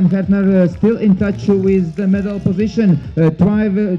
And uh, still in touch with the medal position. Uh, drive, uh,